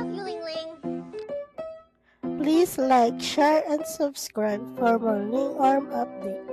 love you, Ling Ling. Please like, share, and subscribe for more Ling Arm updates.